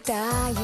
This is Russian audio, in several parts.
Улетает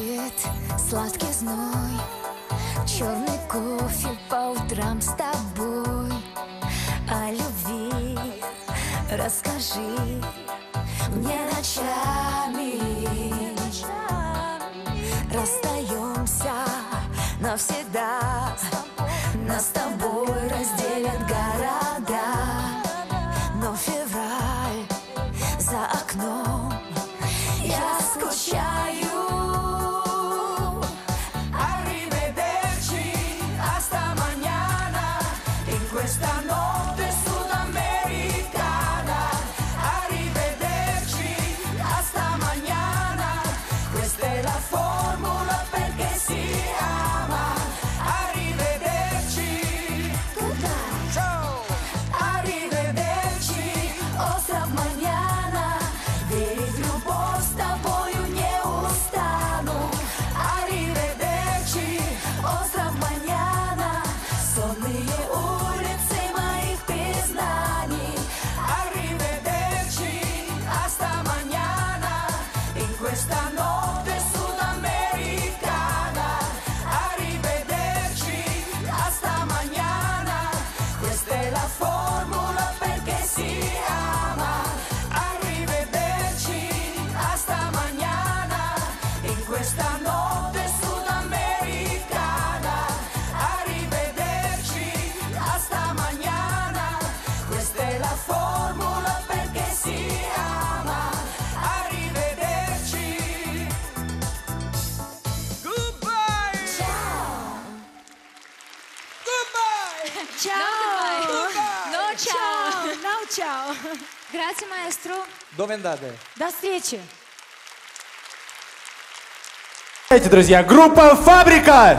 Grazie, maestro. Dove andate? До встречи. Эти друзья, группа «Фабрика».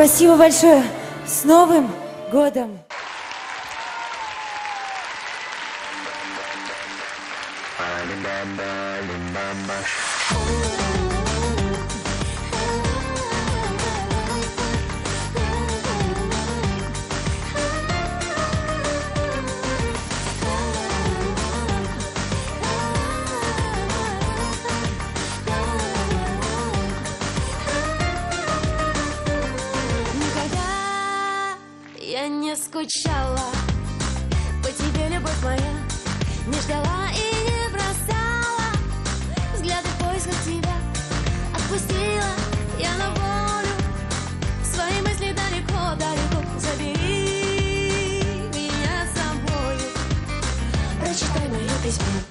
Спасибо большое. С Новым годом! Bye. не скучала. По тебе, любовь моя, не ждала и не бросала. Взгляды в поисках тебя отпустила. Я на волю Свои мысли далеко-далеко забери меня с собой Прочитай мою письмо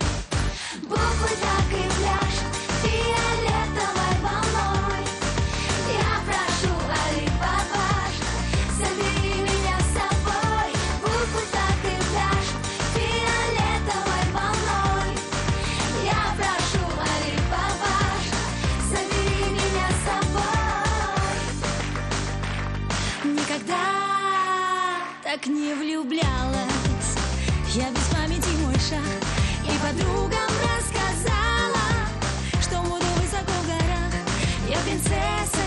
так не влюблялась. Я без памяти мой шаг и подругам рассказала, что буду высоко в горах. Я принцесса.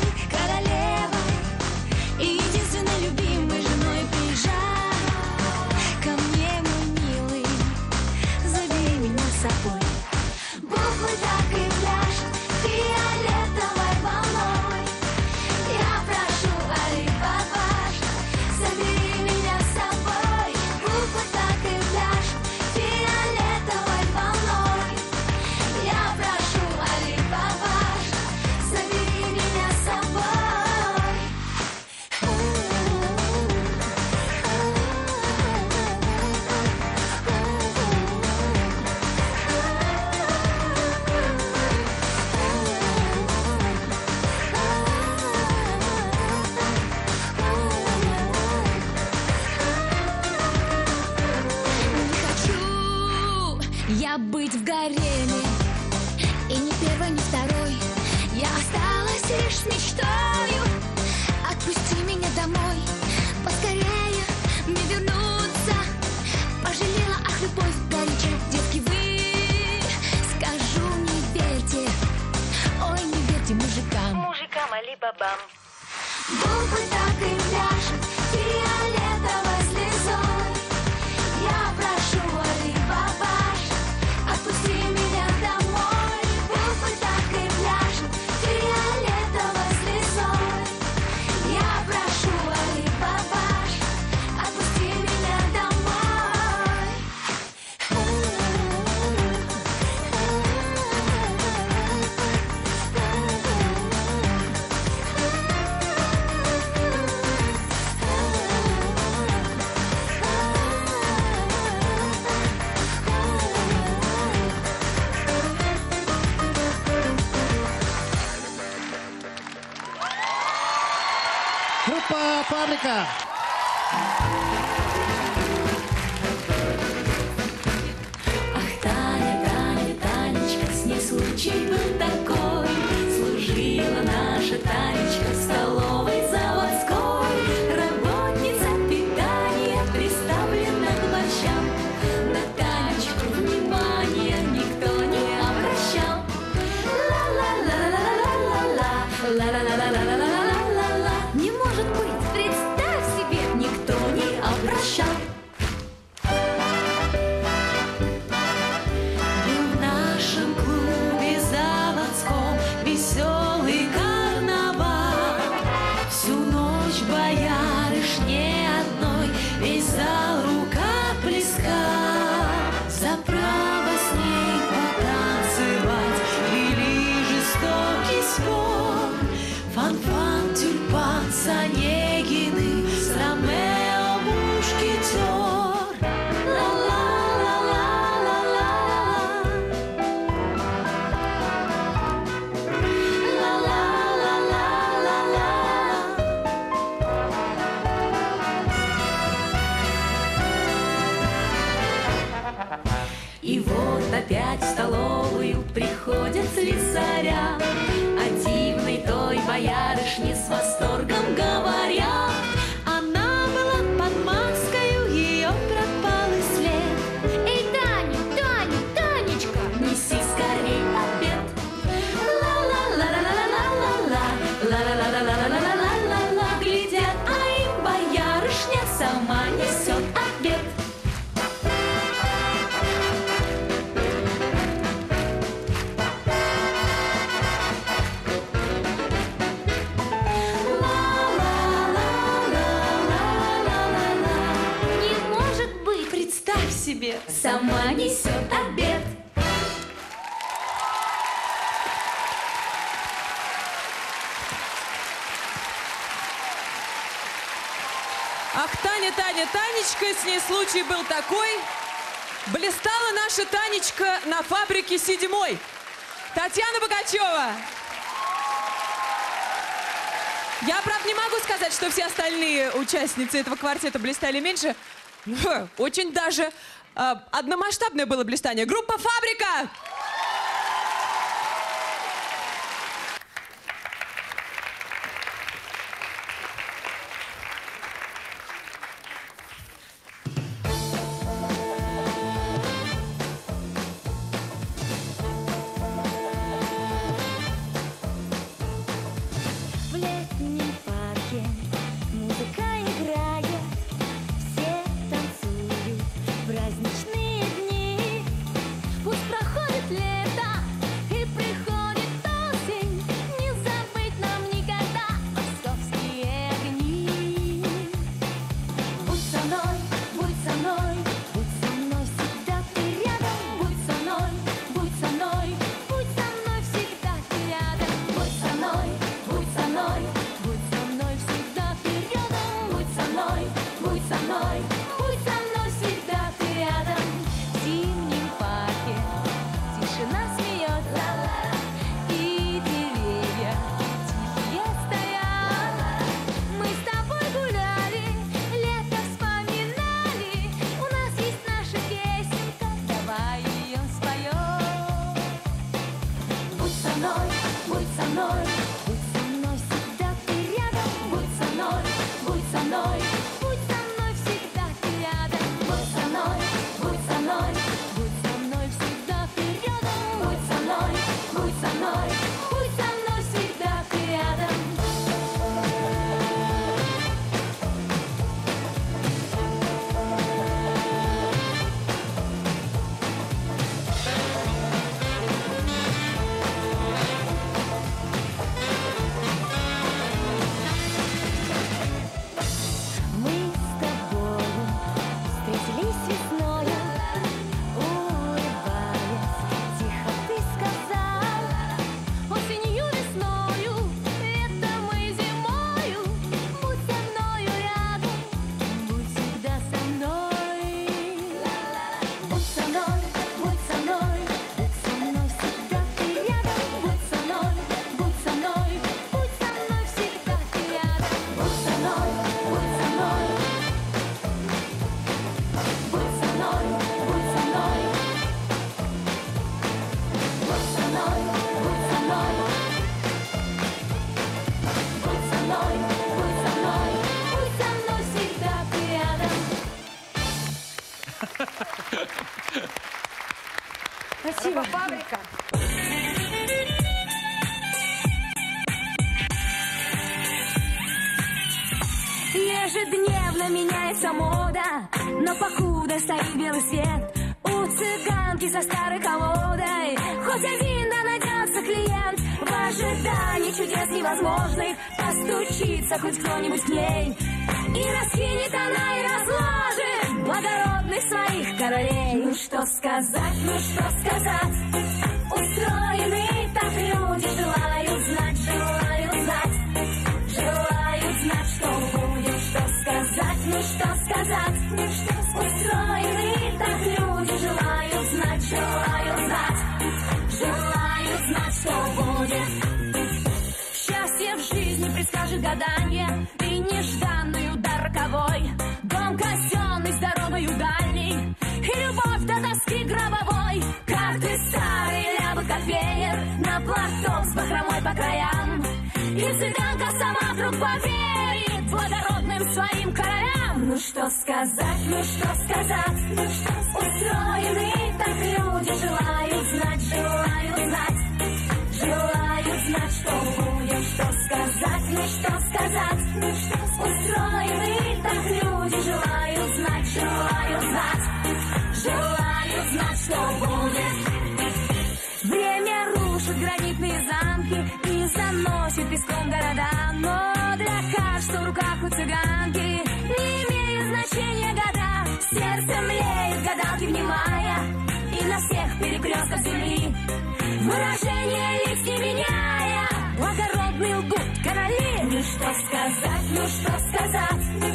смешной с ней случай был такой. Блистала наша Танечка на фабрике седьмой. Татьяна Богачева. Я, правда, не могу сказать, что все остальные участницы этого квартета блистали меньше. Ну, очень даже э, одномасштабное было блистание. Группа «Фабрика». меняется мода На похудой стоит белый свет У цыганки за старой колодой Хоть один да найдется клиент В ожидании чудес невозможных Постучится хоть кто-нибудь к ней. И раскинет она и разложит Благородных своих королей. Ну что сказать, ну что сказать? сказать, ну что сказать? перекрестков земли. Выражение лиц не меняя, благородный лгут короли. Ну что сказать, ну что сказать,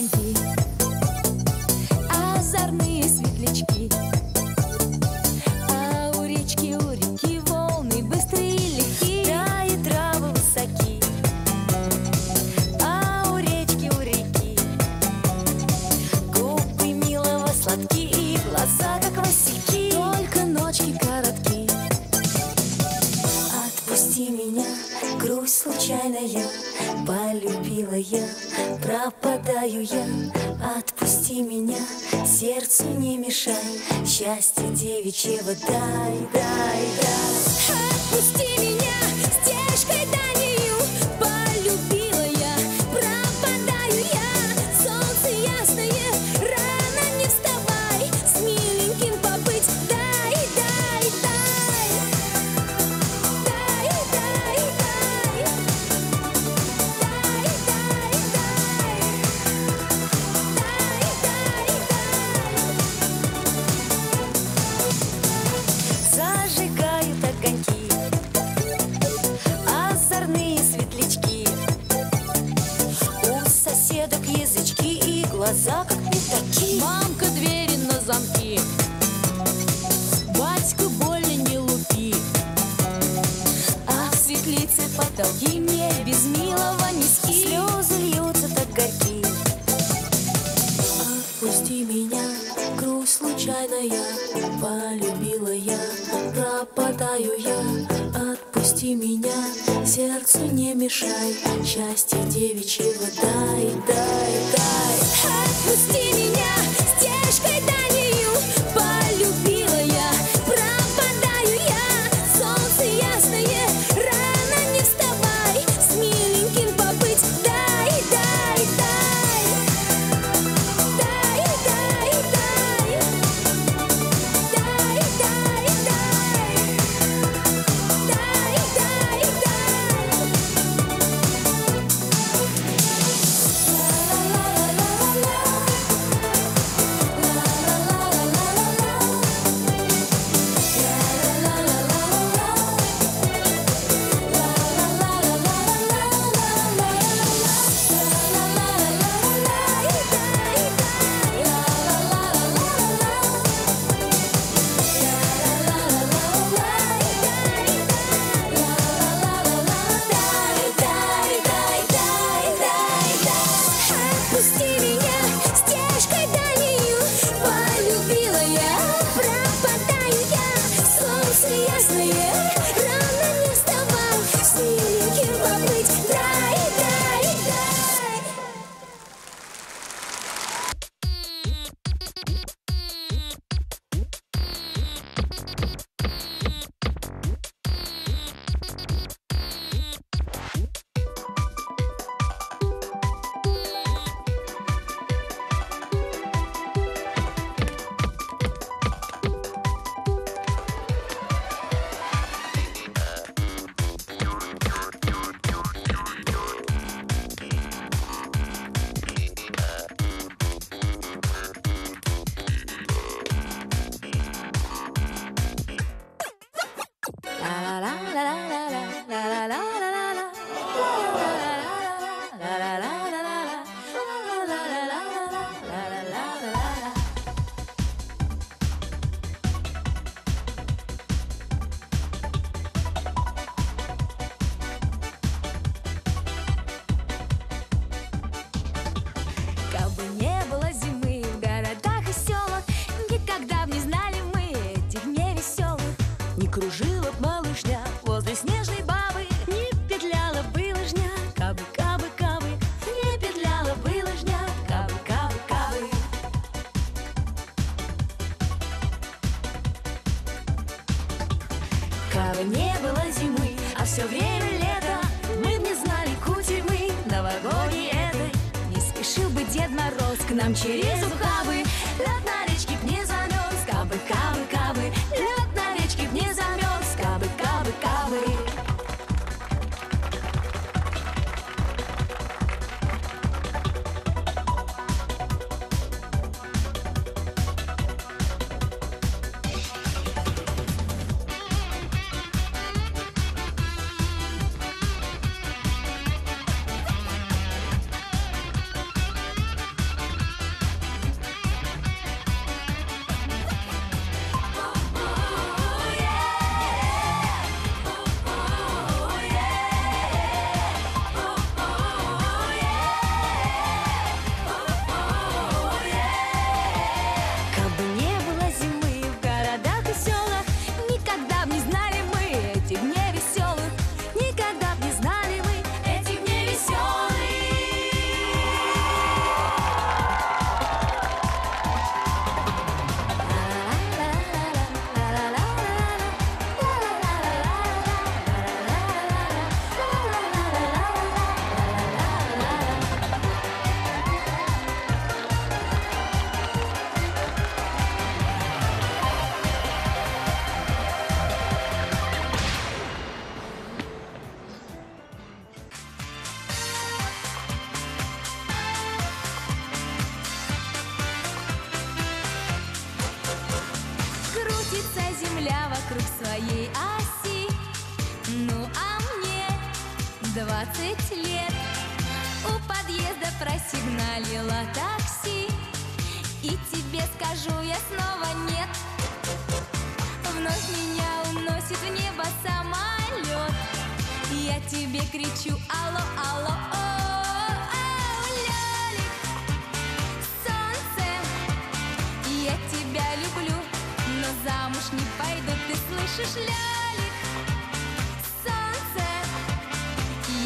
20 сердцу не мешай, счастье девичьего дай, дай, дай. Отпусти меня стежкой дай.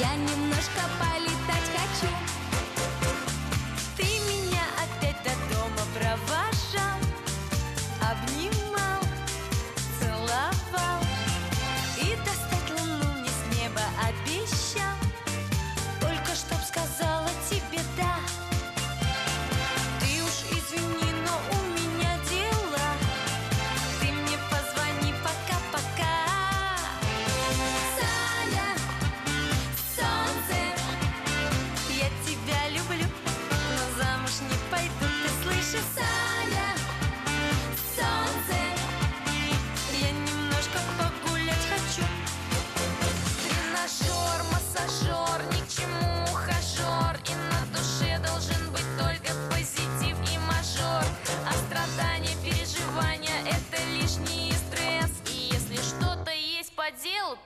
Я немножко по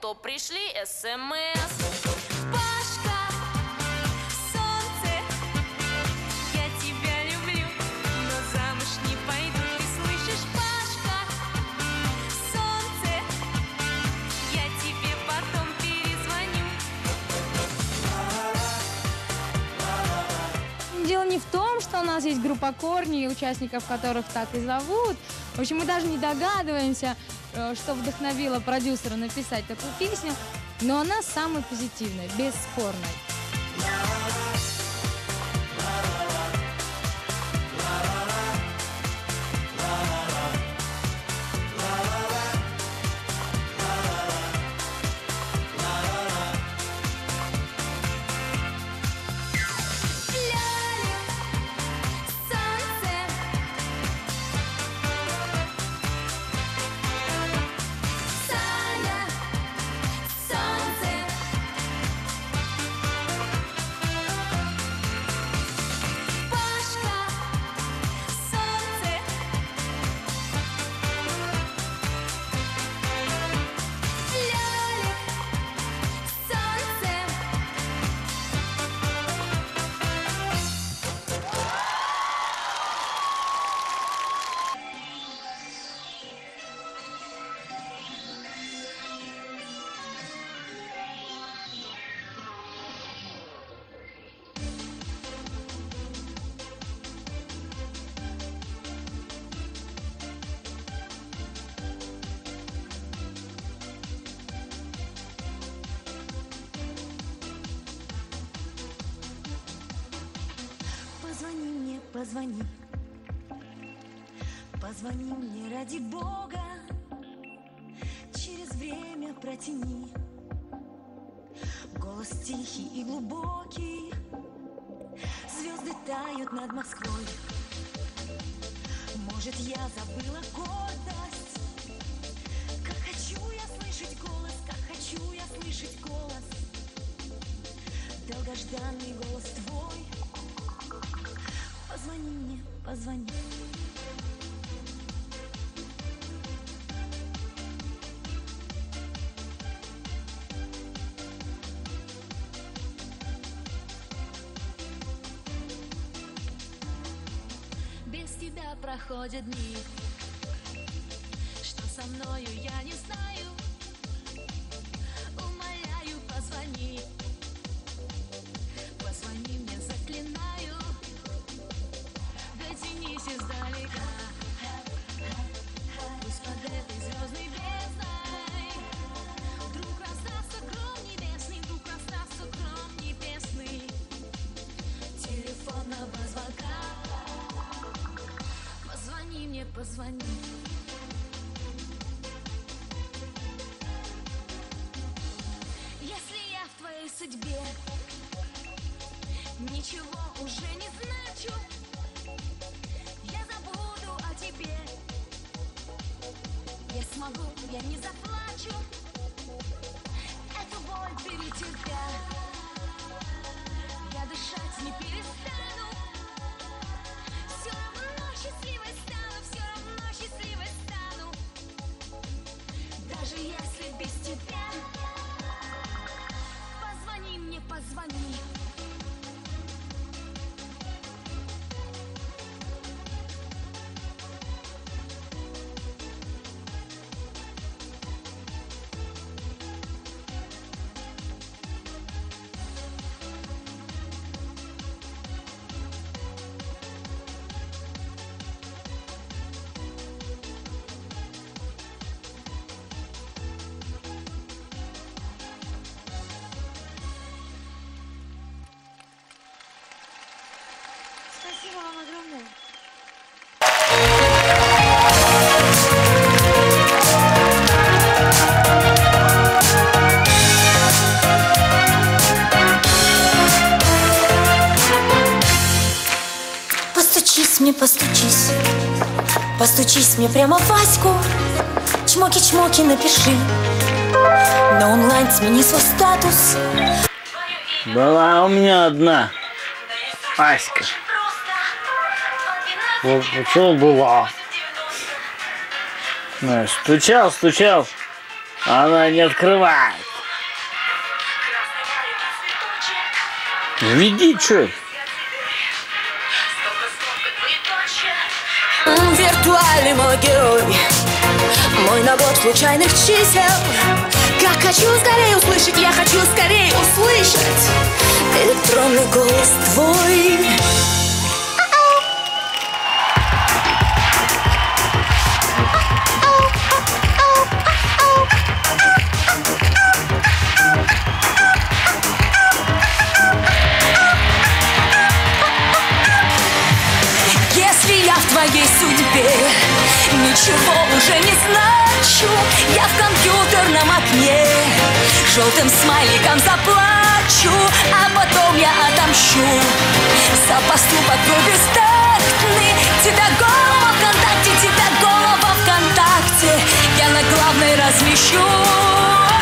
то пришли смс. Пашка, солнце, я тебя люблю, но замуж не пойду. Ты слышишь, Пашка, солнце, я тебе потом перезвоню. Дело не в том, что у нас есть группа корней участников которых так и зовут. В общем, мы даже не догадываемся, Э, что вдохновило продюсера написать такую песню, но она самая позитивная, бесспорная. Позвони мне ради Бога, через время протяни. Голос тихий и глубокий, звезды тают над Москвой. Может, я забыла гордость, как хочу я слышать голос, как хочу я слышать голос. Долгожданный голос твой. Позвони мне, позвони. Проходят дни Позвони. Если я в твоей судьбе ничего уже не значу, я забуду о тебе. Я смогу, я не заплачу, Спасибо вам огромное. Постучись мне, постучись Постучись мне прямо в Ваську Чмоки-чмоки напиши На онлайн смени свой статус Была у меня одна Аська. Вот почему была? Знаешь, стучал, стучал, а она не открывает. Веди, что? Виртуальный мой герой Мой набор случайных чисел Как хочу скорее услышать, я хочу скорее услышать Электронный голос твой Ничего уже не значу. Я в компьютерном окне Желтым смайликом заплачу А потом я отомщу За поступок твой бестактный Тебя голова ВКонтакте Тебя голова ВКонтакте Я на главной размещу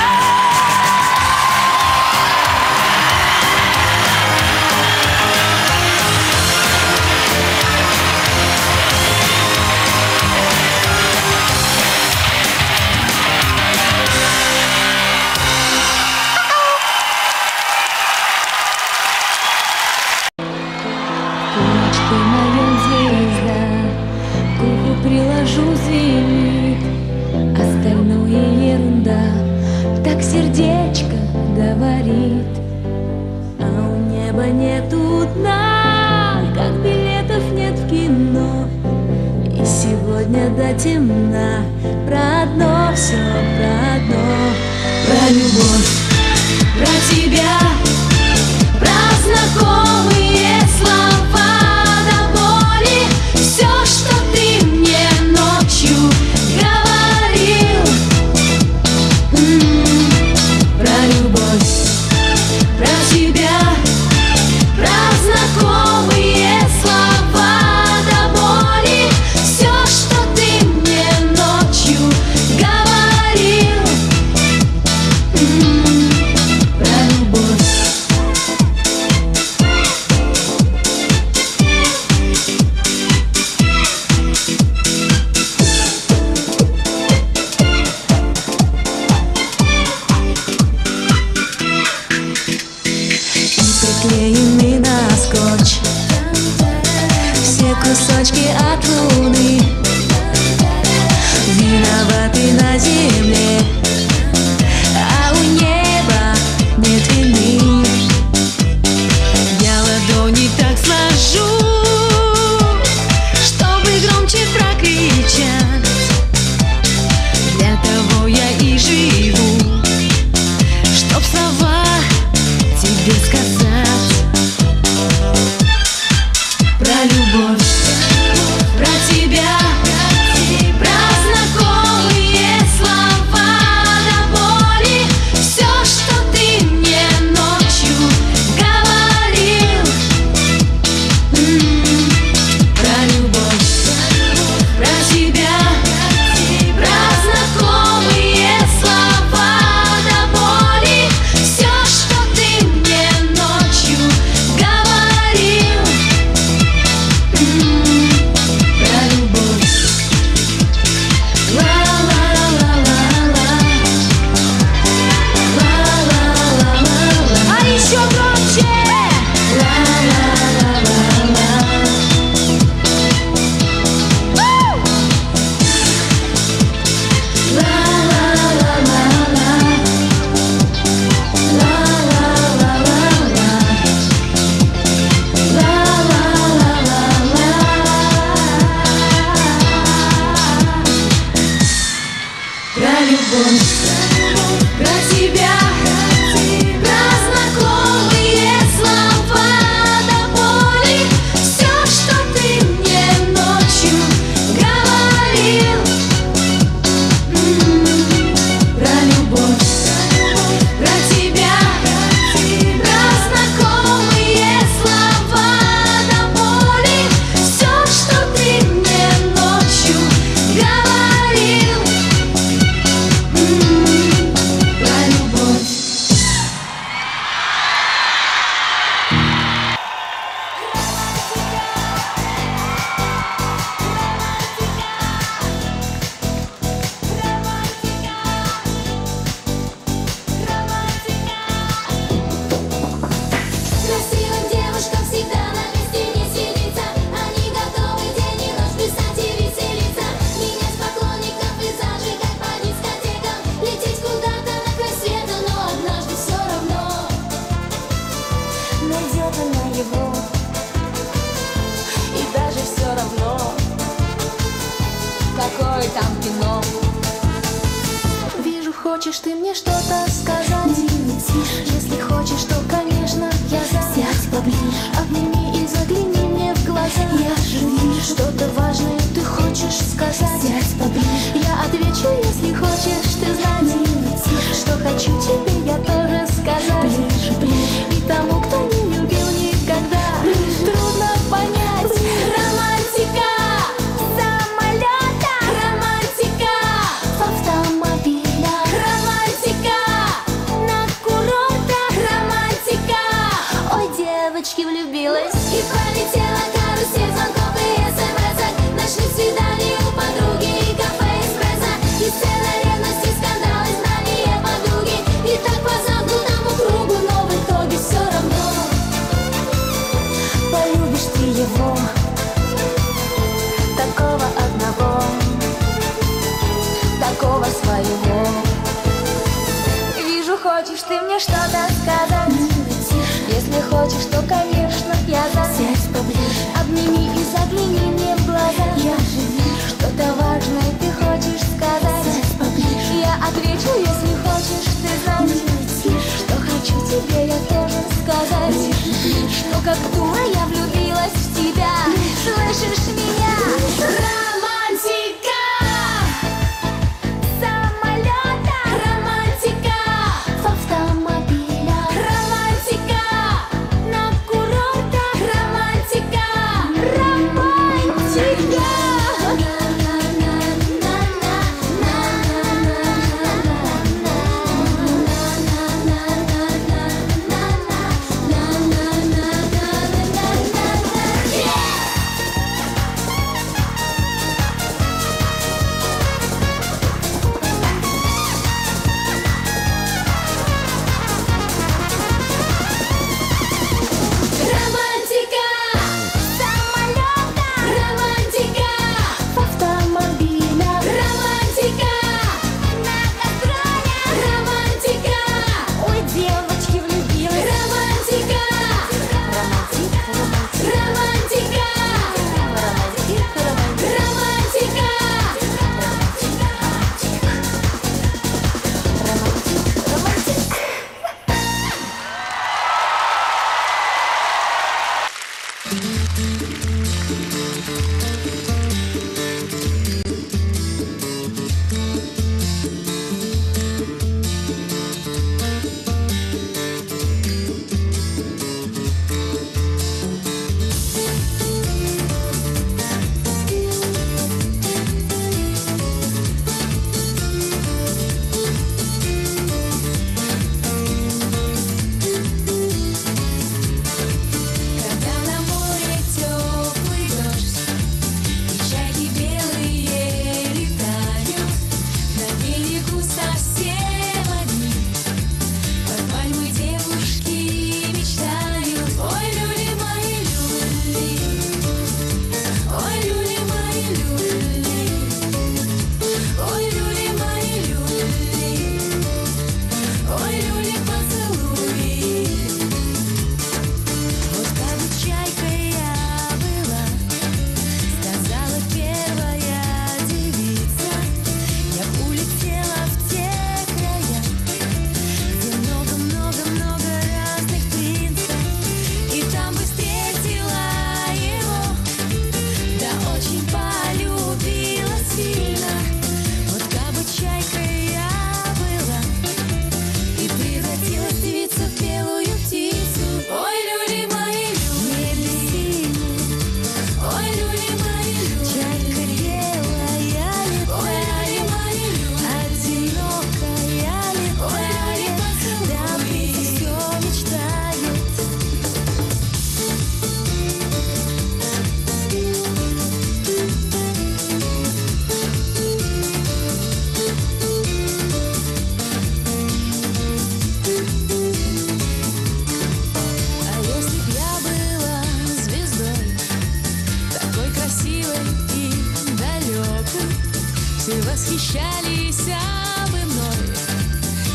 восхищались а бы мной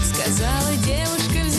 Сказала девушка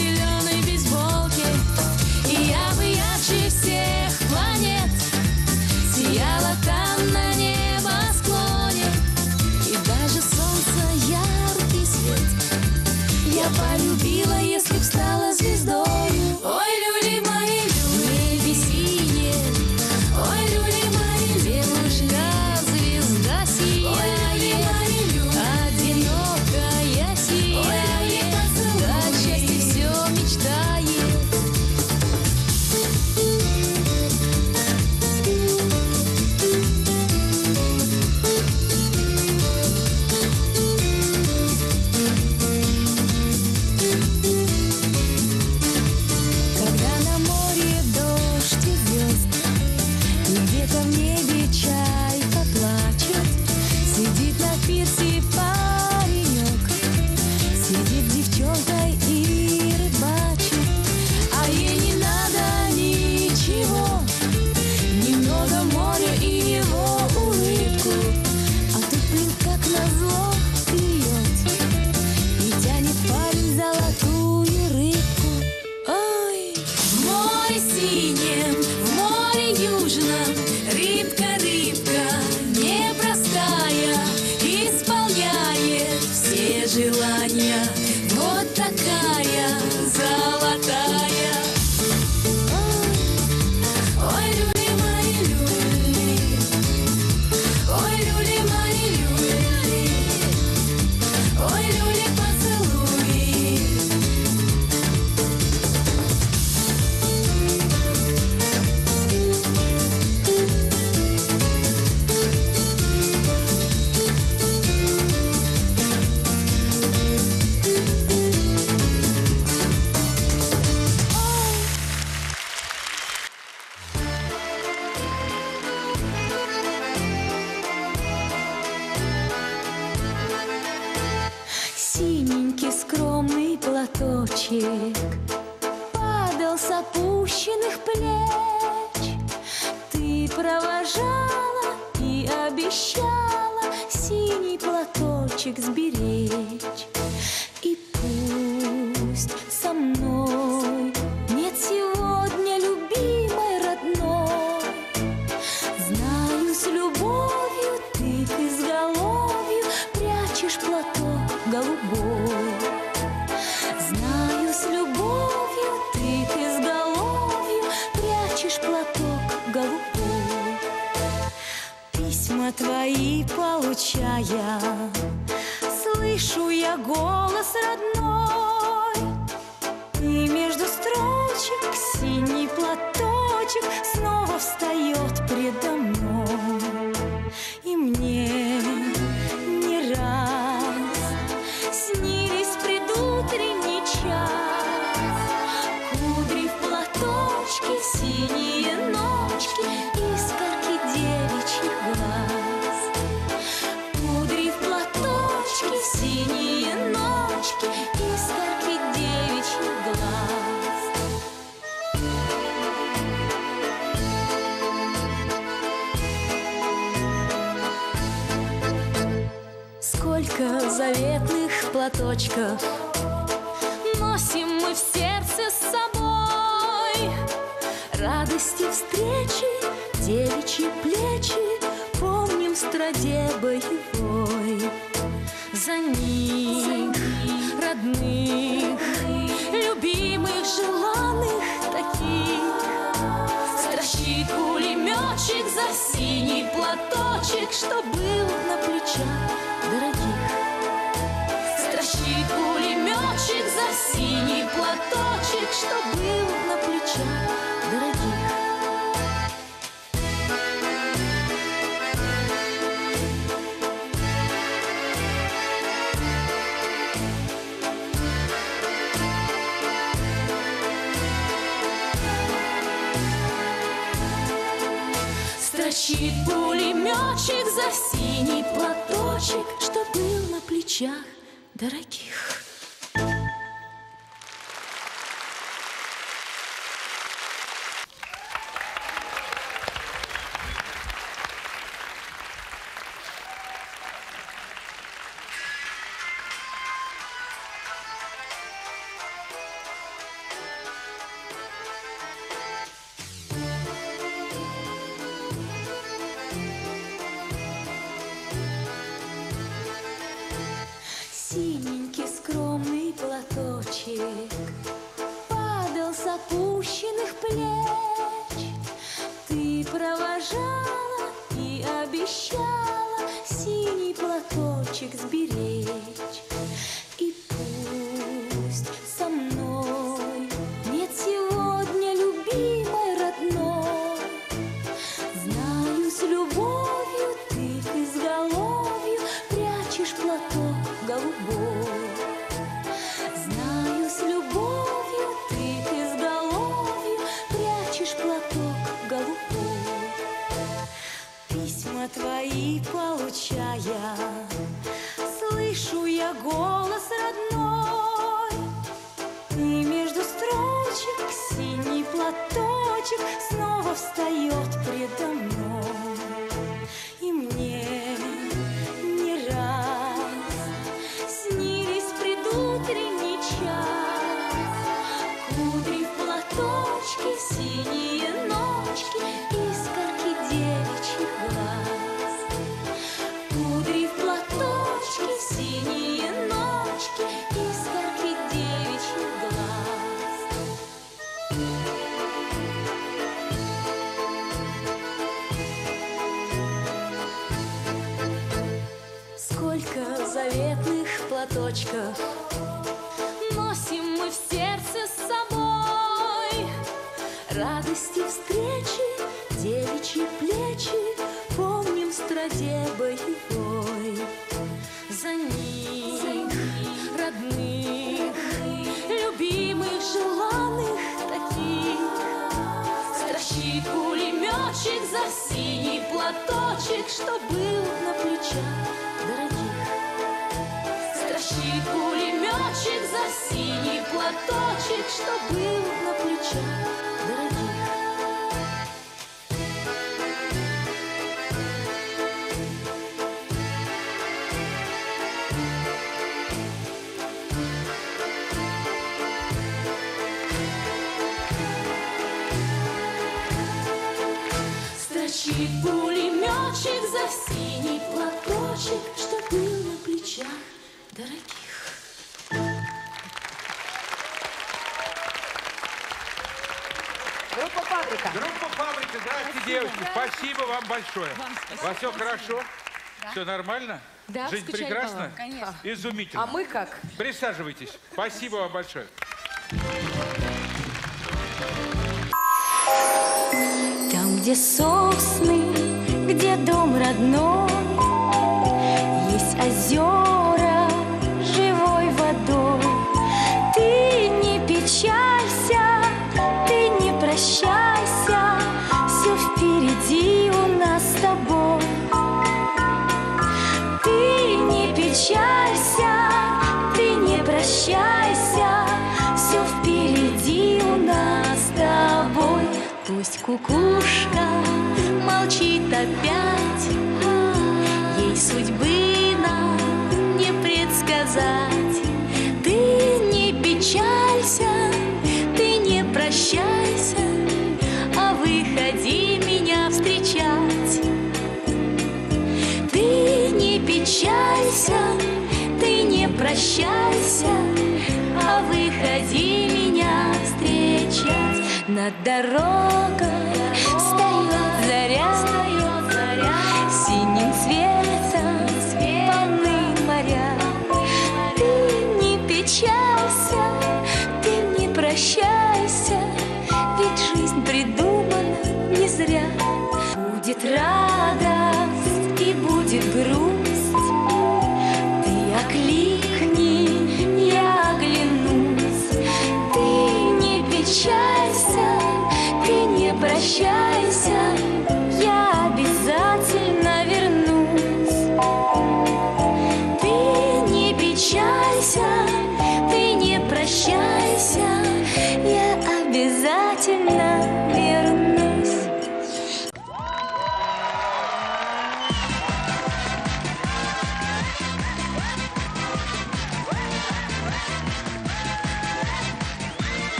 родных, любимых, желанных таких. Стращит пулеметчик за синий платочек, что был на плечах дорогих. Стращит пулеметчик за синий платочек, что был Кричит пулеметчик за синий платочек, что был на плечах дорогих. I don't know. что был на плечах дорогих. Строчит пулеметчик за все. вам большое. Вам спасибо. Вас все хорошо? Да. Все нормально? Да, Жить скучали Конечно. Изумительно. А мы как? Присаживайтесь. Спасибо вам большое. Там, где сосны, где дом родной, кричит опять, ей судьбы нам не предсказать. Ты не печалься, ты не прощайся, а выходи меня встречать. Ты не печалься, ты не прощайся, а выходи меня встречать. На дорогах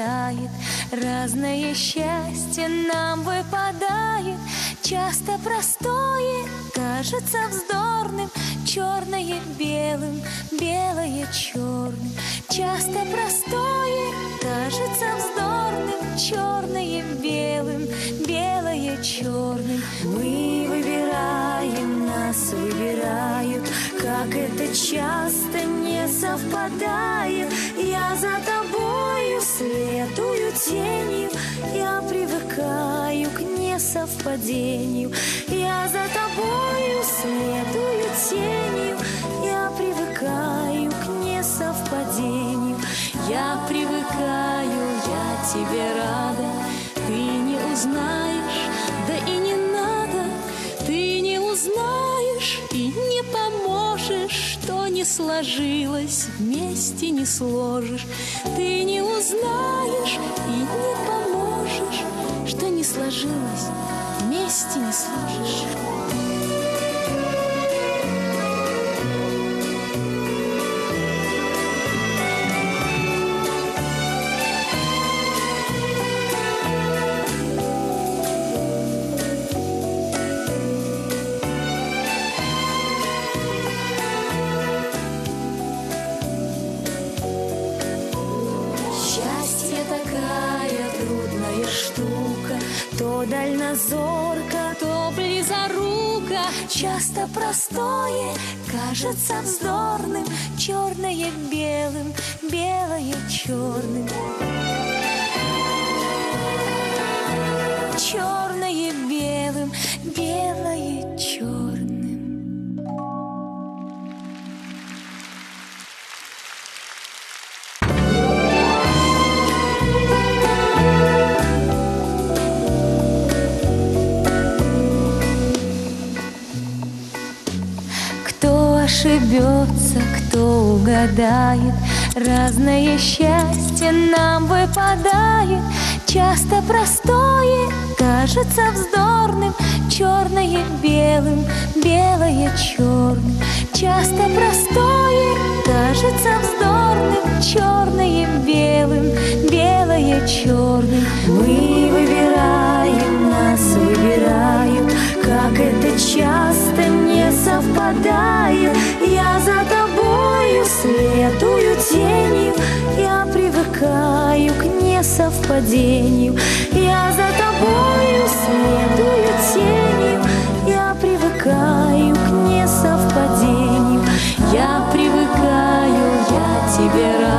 угадает Разное счастье нам выпадает. Часто простое кажется вздорным. Черное белым, белое черным. Часто простое кажется вздорным. Черное белым, белое черным. Мы выбираем, нас выбирают. Как это часто не совпадает. Я за тобою следую тенью. Я привыкаю к несовпадению. Я за тобою следую тенью. Я привыкаю к несовпадению. Я привыкаю, я тебе рада. Ты не узнаешь, да и не надо. Ты не узнаешь и не не сложилось, вместе не сложишь. Ты не узнаешь и не поможешь Что не сложилось, вместе не сложишь то дальнозорка, то близорука. Часто простое кажется вздорным, черное белым, белое черным. Черное белым, белое черным. Ошибется, кто угадает. Разное счастье нам выпадает. Часто простое кажется вздорным. Черное белым, белое черным. Часто простое кажется вздорным. Черное белым, белое черным. Мы выбираем, нас выбирают. Как это часто не совпадает. Я за тобою следую тенью. Я привыкаю к несовпадению. Я за тобою следую тенью. Я привыкаю к несовпадению. Я привыкаю, я тебе рада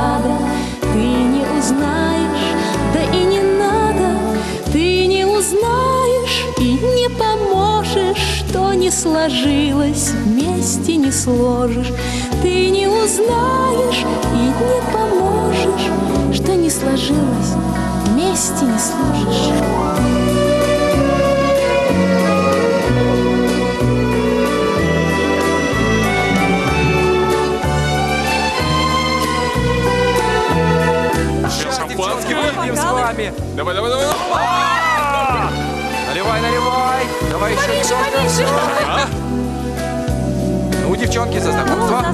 сложилось, вместе не сложишь Ты не узнаешь и не поможешь Что не сложилось, вместе не сложишь Шампанское выпьем с вами. Давай, давай, давай. Наливай, наливай. Давай еще немного. А? Ну, девчонки, за знакомство.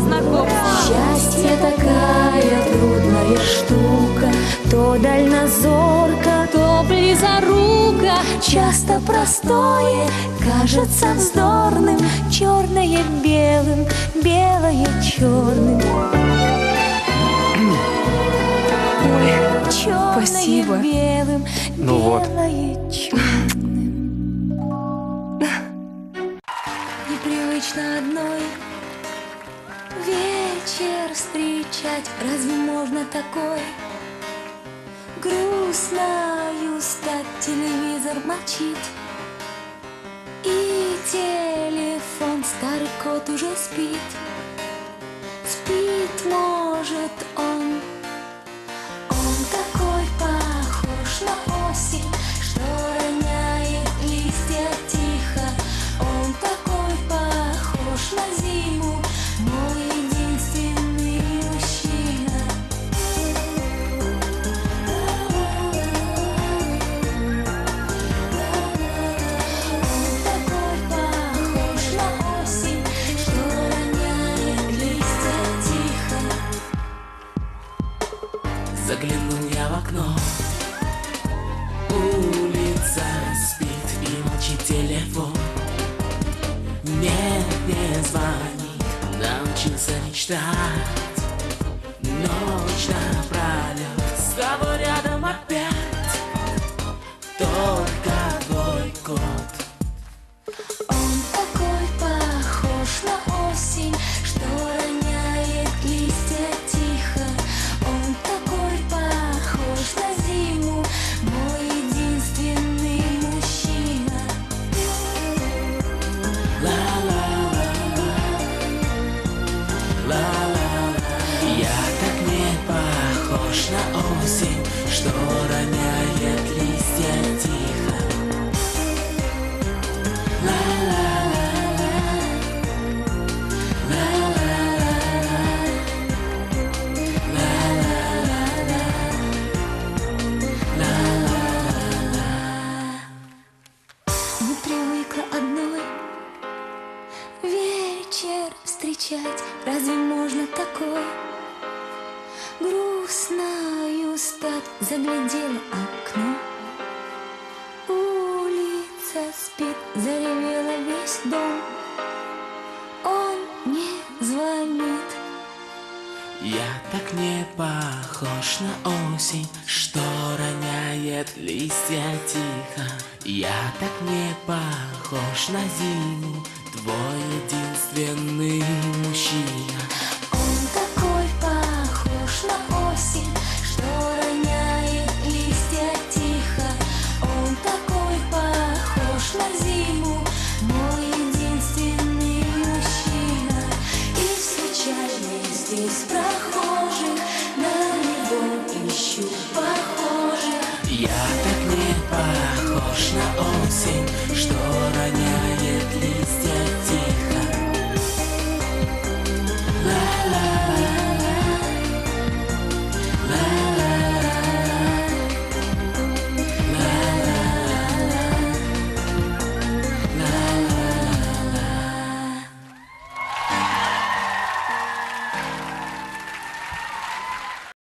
Счастье такая трудная штука, То дальнозорка, то близорука. Часто простое кажется вздорным, Черное белым, белое черным. Черное Спасибо. белым, Ну вот. белое черным. Непривычно одной. Вечер встречать Разве можно такой? Грустною стать Телевизор молчит И телефон старый кот уже спит. Спит, может, он. Он такой похож на essa amistade não está pra.